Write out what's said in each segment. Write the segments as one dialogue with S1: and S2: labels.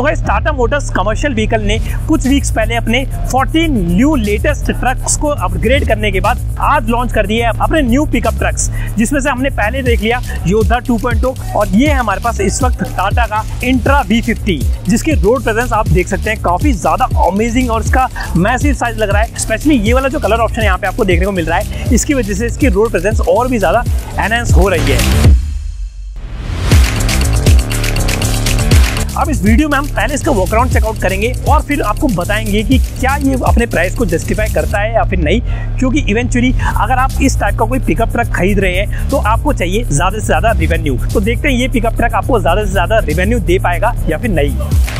S1: तो guys Tata Motors commercial vehicle ने कुछ वीक्स पहले अपने 14 न्यू लेटेस्ट ट्रक्स को अपग्रेड करने के बाद आज लॉन्च कर दिए अपने न्यू पिकअप ट्रक्स जिसमें से हमने पहले देख लिया योद्धा 2.0 और ये है हमारे पास इस वक्त टाटा का इंट्रा V50 जिसकी रोड प्रेजेंस आप देख सकते हैं, काफ़ी ज़्यादा अमेजिंग और इसका मैसिव साइज़ लग रहा है। स्पेशली ये वाला जो कलर ऑप्शन यहाँ पे आपको देखने को मिल रहा है, इसकी वजह से इसकी रोड प्रेजेंस और भी ज़्यादा एनहेंस हो रही है। अब इस वीडियो में हम पहले इसका वर्कराउंड चेकआउट करेंगे और फिर आपको बताएँगे कि क्या ये अपने प्राइस को जस्टिफाई करता है या फिर नहीं। क्योंकि इवेंचुअली अगर आप इस टाइप का कोई पिकअप ट्रक खरीद रहे हैं तो आपको चाहिए ज़्यादा से ज़्यादा रिवेन्यू तो देखते हैं ये पिकअप ट्रक आपको ज़्यादा से ज़्यादा रिवेन्यू दे पाएगा या फिर नहीं।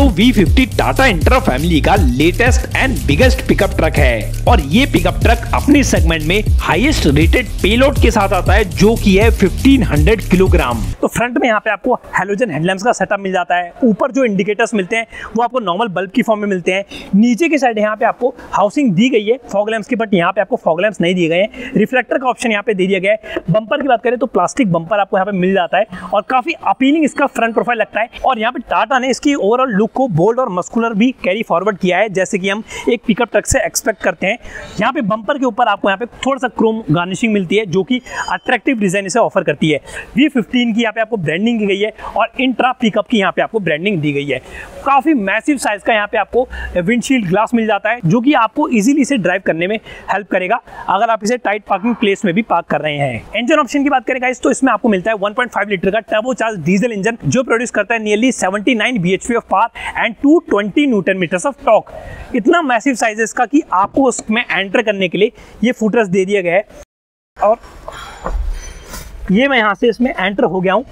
S2: तो V50 टाटा इंट्रा फैमिली का latest and biggest pickup truck है। और ये पिकअप ट्रक अपने सेगमेंट में हाईएस्ट रेटेड पेलोड के साथ आता है, जो कि है 1500 किलोग्राम
S1: तो फ्रंट में यहाँ पे आपको हेलोजन हेडलैम्प्स का सेटअप मिल जाता है। ऊपर जो इंडिकेटर्स मिलते हैं, वो आपको नॉर्मल बल्ब की फॉर्म में मिलते हैं। नीचे की साइड यहाँ पे आपको हाउसिंग दी गई है फॉग लैम्प्स की बट यहाँ पे आपको फॉग लैम्प्स नहीं दिए गए हैं। रिफ्लेक्टर का ऑप्शन यहाँ पे दे दिया गया है। बंपर की बात करें तो प्लास्टिक बंपर आपको यहाँ पे मिल जाता है। और काफ़ी अपीलिंग इसका फ्रंट प्रोफ़ाइल लगता है। और यहाँ पे टाटा ने इसकी ओवरऑल लुक को बोल्ड और मस्कुलर भी कैरी फॉरवर्ड किया है, जैसे कि हम एक पिकअप ट्रक से एक्सपेक्ट करते हैं। यहाँ पे बंपर के ऊपर आपको यहाँ पे थोड़ा सा क्रोम गार्निशिंग मिलती है, जो कि अट्रैक्टिव डिज़ाइन इसे ऑफ़र करती है। वी फिफ्टीन की यहाँ पे आपको ब्रांडिंग की गई है और इंट्रा पिकअप की यहाँ पे आपको ब्रांडिंग दी गई है। काफ़ी मैसिव साइज़ का यहाँ पे आपको विंडशील्ड ग्लास मिल जाता है, जो कि आपको इजीली इसे ड्राइव करने में हेल्प करेगा, अगर आप इसे टाइट पार्किंग प्लेस में भी पार्क कर रहे हैं। इंजन ऑप्शन की बात करें गाइस तो इसमें आपको मिलता है 1.5 लीटर का टर्बो चार्ज डीजल इंजन जो प्रोड्यूस करता है nearly 79 bhp of power and 220 newton metres of torque इतना मैसिव साइज़ है इसका कि आपको उसमें एंटर करने के लिए ये फुटर्स दे दिया गया है। और ये मैं यहाँ से इसमें एंटर हो गया हूँ।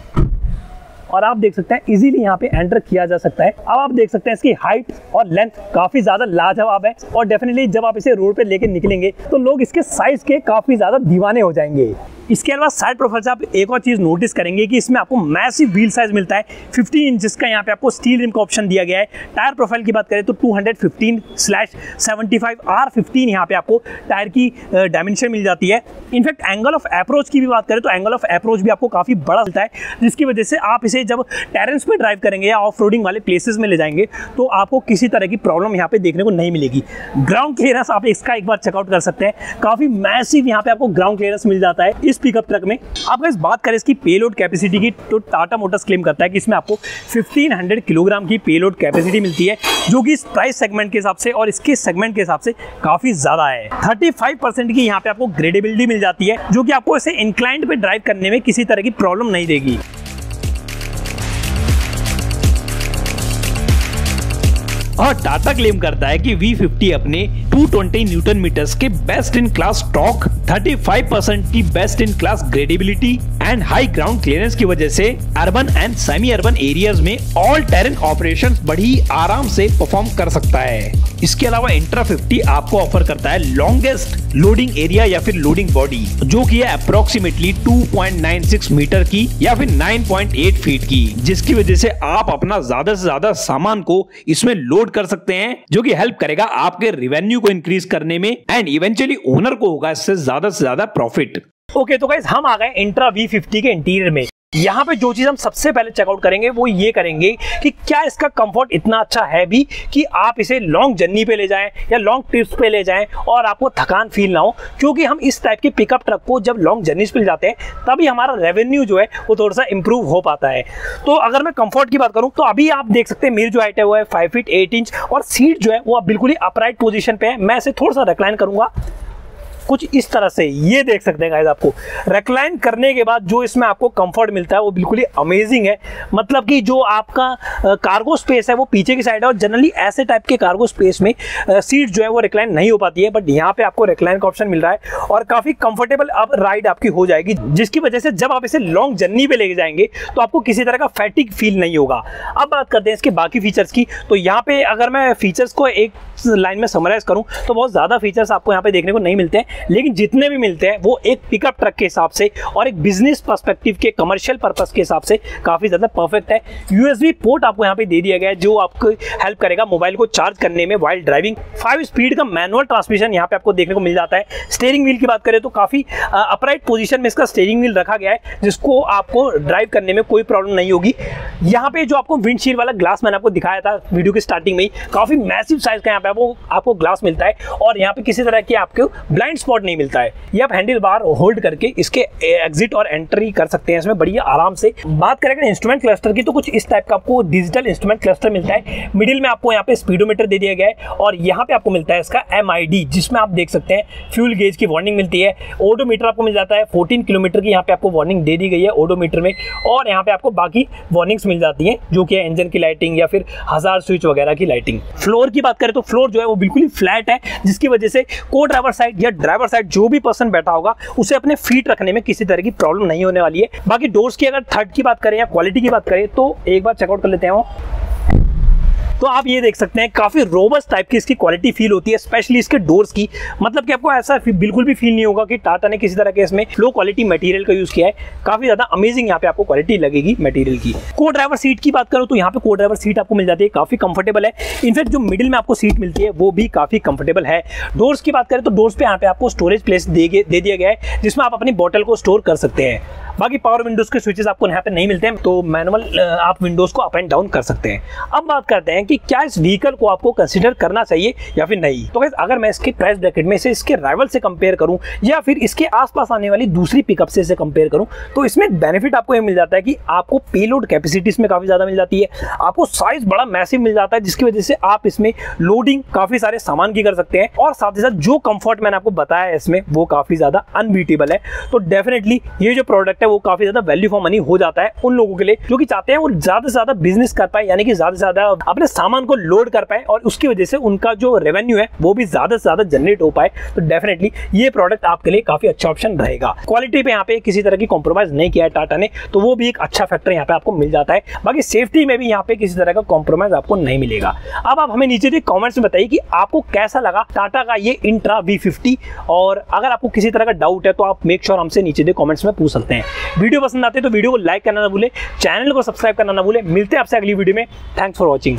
S1: और आप देख सकते हैं इजीली यहाँ पे एंटर किया जा सकता है। अब आप देख सकते हैं इसकी हाइट और लेंथ काफ़ी ज़्यादा लाजवाब है। और डेफिनेटली जब आप इसे रोड पे लेके निकलेंगे तो लोग इसके साइज़ के काफ़ी ज़्यादा दीवाने हो जाएँगे। इसके अलावा साइड प्रोफ़ाइल से आप एक और चीज़ नोटिस करेंगे कि इसमें आपको मैसिव व्हील साइज़ मिलता है। 15 इंचेस का यहाँ पे आपको स्टील रिम का ऑप्शन दिया गया है। टायर प्रोफ़ाइल की बात करें तो 215 slash seventy five R fifteen यहाँ पे आपको टायर की डायमेंशन मिल जाती है। इनफैक्ट एंगल ऑफ़ अप्रोच की भी बात करें तो एंगल ऑफ़ अप्रोच भी आपको काफ़ी बड़ा मिलता है, जिसकी वजह से आप इसे जब टेरेंस पे ड्राइव करेंगे या ऑफ़ वाले प्लेसेस में ले जाएँगे तो आपको किसी तरह की प्रॉब्लम यहाँ पे देखने को नहीं मिलेगी। ग्राउंड क्लियरेंस आप इसका एक बार चेकआउट कर सकते हैं। काफ़ी मैसिव यहाँ पे आपको ग्राउंड क्लियरेंस मिल जाता है। इस पिकअप ट्रक में। आप इस बात करें इसकी पेलोड कैपेसिटी की तो टाटा मोटर्स क्लेम करता है कि इसमें आपको 1500 किलोग्राम की पेलोड कैपेसिटी मिलती है, जो कि इस प्राइस सेगमेंट के हिसाब से और इसके सेगमेंट के हिसाब से काफ़ी ज़्यादा है। 35 परसेंट की यहाँ पे आपको ग्रेडेबिलिटी मिल जाती है, जो की आपको इसे इंक्लाइंट पे ड्राइव करने में किसी तरह की प्रॉब्लम नहीं देगी।
S2: और टाटा क्लेम करता है कि V50 अपने 220 न्यूटन मीटर्स के best in class torque 35 percent की best in class gradeability and high ground clearance की वजह से urban and semi urban areas में ऑल टेरेन ऑपरेशन बड़ी आराम से परफॉर्म कर सकता है। इसके अलावा इंट्रा 50 आपको ऑफ़र करता है लॉन्गेस्ट लोडिंग एरिया या फिर लोडिंग बॉडी जो की है अप्रोक्सीमेटली 2.96 मीटर की या फिर 9.8 फीट की जिसकी वजह से आप अपना ज़्यादा से ज़्यादा सामान को इसमें लोड कर सकते हैं जो कि हेल्प करेगा आपके रिवेन्यू को इंक्रीज करने में एंड इवेंचुअली ओनर को होगा इससे ज़्यादा से ज़्यादा प्रॉफिट
S1: ओके okay, तो गाइज़ हम आ गए इंट्रा वी फिफ्टी के इंटीरियर में। यहाँ पे जो चीज़ हम सबसे पहले चेकआउट करेंगे, वो ये करेंगे कि क्या इसका कंफर्ट इतना अच्छा है भी कि आप इसे लॉन्ग जर्नी पे ले जाएँ या लॉन्ग ट्रिप्स पे ले जाएँ और आपको थकान फील ना हो। क्योंकि हम इस टाइप के पिकअप ट्रक को जब लॉन्ग जर्नीज पे ले जाते हैं, तभी हमारा रेवेन्यू जो है, वो थोड़ा सा इंप्रूव हो पाता है। तो अगर मैं कंफर्ट की बात करूँ तो अभी आप देख सकते हैं मेरी जो हाइट है, वो है फाइव फीट एट इंच और सीट जो है, वो बिल्कुल ही अपराइट पोजिशन पे है। मैं इसे थोड़ा सा रिक्लाइन करूँगा। कुछ इस तरह से ये देख सकते हैं गाइज़ आपको। रेक्लाइन करने के बाद जो इसमें आपको कंफर्ट मिलता है, वो बिल्कुल ही अमेजिंग है। मतलब कि जो आपका कार्गो स्पेस है, वो पीछे की साइड है और जनरली ऐसे टाइप के कार्गो स्पेस में सीट जो है वो रिक्लाइन नहीं हो पाती है बट यहाँ पे आपको रिक्लाइन का ऑप्शन मिल रहा है और काफ़ी कंफर्टेबल अब राइड आपकी हो जाएगी, जिसकी वजह से जब आप इसे लॉन्ग जर्नी पे लेके जाएँगे तो आपको किसी तरह का फैटिक फील नहीं होगा। अब बात करते हैं इसके बाकी फीचर्स की। तो यहाँ पे अगर मैं फीचर्स को एक लाइन में समराइज करूँ तो बहुत ज़्यादा फीचर्स आपको यहाँ पे देखने को नहीं मिलते हैं। लेकिन जितने भी मिलते हैं, वो एक पिकअप ट्रक के हिसाब से और एक बिज़नेस पर्सपेक्टिव के कमर्शियल पर्पज के हिसाब से काफ़ी ज़्यादा परफेक्ट है। यूएसबी पोर्ट आपको यहाँ पे दे दिया गया है, जो आपको हेल्प करेगा मोबाइल को चार्ज करने में वाइल्ड ड्राइविंग फाइव स्पीड का मैनुअल ट्रांसमिशन यहाँ पे आपको देखने को मिल जाता है। स्टेयरिंग व्हील की बात करें तो काफ़ी अपराइट पोजिशन में इसका स्टेयरिंग व्हील रखा गया है, जिसको आपको ड्राइव करने में कोई प्रॉब्लम नहीं होगी। यहाँ पे जो आपको विंडशील्ड वाला ग्लास मैंने आपको दिखाया था वीडियो के स्टार्टिंग में ही, काफ़ी मैसिव साइज़ का यहाँ पे आपको आपको ग्लास मिलता है और यहाँ पे किसी तरह की आपको ब्लाइंड स्पॉट नहीं मिलता है। ये आप हैंडल बार होल्ड करके इसके एग्जिट और एंट्री कर सकते हैं इसमें बढ़िया आराम से। बात करें इंस्ट्रूमेंट क्लस्टर की तो कुछ इस टाइप का आपको डिजिटल इंस्ट्रूमेंट क्लस्टर मिलता है। मिडिल में आपको यहाँ पे स्पीडोमीटर दे दिया गया है और यहाँ पे आपको मिलता है इसका एमआईडी जिसमें आप देख सकते हैं फ्यूल गेज की वार्निंग मिलती है। ओडोमीटर आपको मिल जाता है फोर्टीन किलोमीटर की यहाँ पे आपको वार्निंग दे दी गई है ओडोमीटर में और यहाँ पे आपको बाकी वार्निंग्स मिल जाती हैं, जो कि इंजन की लाइटिंग या फिर हज़ार स्विच वगैरह की लाइटिंग फ्लोर की बात करें तो फ्लोर जो है वो बिल्कुल ही फ्लैट है, जिसकी वजह से को ड्राइवर साइड या ड्राइवर साइड जो भी पर्सन बैठा होगा, उसे अपने फीट रखने में किसी तरह की प्रॉब्लम नहीं होने वाली है। बाकी डोर्स की अगर थर्ड की बात करें या क्वालिटी की बात करें तो एक बार चेकआउट कर लेते हैं तो आप ये देख सकते हैं, काफ़ी रोबस टाइप की इसकी क्वालिटी फील होती है स्पेशली इसके डोर्स की। मतलब कि आपको ऐसा बिल्कुल भी फील नहीं होगा कि टाटा ने किसी तरह के इसमें लो क्वालिटी मटेरियल का यूज़ किया है। काफ़ी ज़्यादा अमेजिंग यहाँ पे आपको क्वालिटी लगेगी मटेरियल की। को ड्राइवर सीट की बात करो तो यहाँ पे को ड्राइवर सीट आपको मिल जाती है, काफ़ी कंफर्टेबल है। इनफैक्ट जो मिडिल में आपको सीट मिलती है, वो भी काफ़ी कंफर्टेबल है। डोर्स की बात करें तो डोर्स पे यहाँ पे आपको स्टोरेज प्लेस दे दिया गया है, जिसमें आप अपनी बॉटल को स्टोर कर सकते हैं। बाकी पावर विंडोज़ के स्विचेस आपको यहाँ पे नहीं मिलते हैं तो मैनुअल आप विंडोज़ को अप एंड डाउन कर सकते हैं। अब बात करते हैं कि क्या इस व्हीकल को आपको कंसिडर करना चाहिए या फिर नहीं? तो अगर मैं इसके प्राइस ब्रैकेट में से इसके राइवल से कंपेयर करूँ, या फिर इसके आसपास आने वाली दूसरी पिकअप से इसे कंपेयर करूँ तो इसमें बेनिफिट आपको ये मिल जाता है कि आपको पेलोड कैपेसिटी इसमें काफ़ी ज़्यादा मिल जाती है, आपको साइज़ बड़ा मैसिव मिल जाता है, जिसकी वजह से आप इसमें लोडिंग काफ़ी सारे सामान की कर सकते हैं। और साथ ही साथ जो कंफर्ट मैंने आपको बताया है इसमें, वो काफ़ी ज़्यादा अनबीटेबल है। तो डेफिनेटली ये जो प्रोडक्ट है वो काफ़ी ज़्यादा वैल्यू फॉर मनी हो जाता है उन लोगों के लिए जो कि चाहते हैं वो ज़्यादा से ज़्यादा बिज़नेस कर पाए, यानी कि ज़्यादा से ज़्यादा अपने सामान को लोड कर पाए और उसकी वजह से उनका जो रेवेन्यू है वो भी ज़्यादा से ज़्यादा जनरेट हो पाए। तो डेफिनेटली ये प्रोडक्ट आपके लिए काफ़ी अच्छा ऑप्शन रहेगा। क्वालिटी पे यहाँ पे किसी तरह की कॉम्प्रोमाइज नहीं किया है टाटा ने तो वो भी एक अच्छा फैक्टर यहाँ पे आपको मिल जाता है। बाकी सेफ्टी में भी यहाँ पे किसी तरह का कॉम्प्रोमाइज आपको नहीं मिलेगा। अब आप हमें नीचे कॉमेंट्स में बताइए कि आपको कैसा लगा टाटा का ये इंट्रा वी और अगर आपको किसी तरह का डाउट है तो आप मेक श्योर हमसे नीचे दे कॉमेंट्स में पूछ सकते हैं। वीडियो पसंद आते तो वीडियो को लाइक करना ना भूले, चैनल को सब्सक्राइब करना ना भूले। मिलते हैं आपसे अगली वीडियो में। Thanks for watching.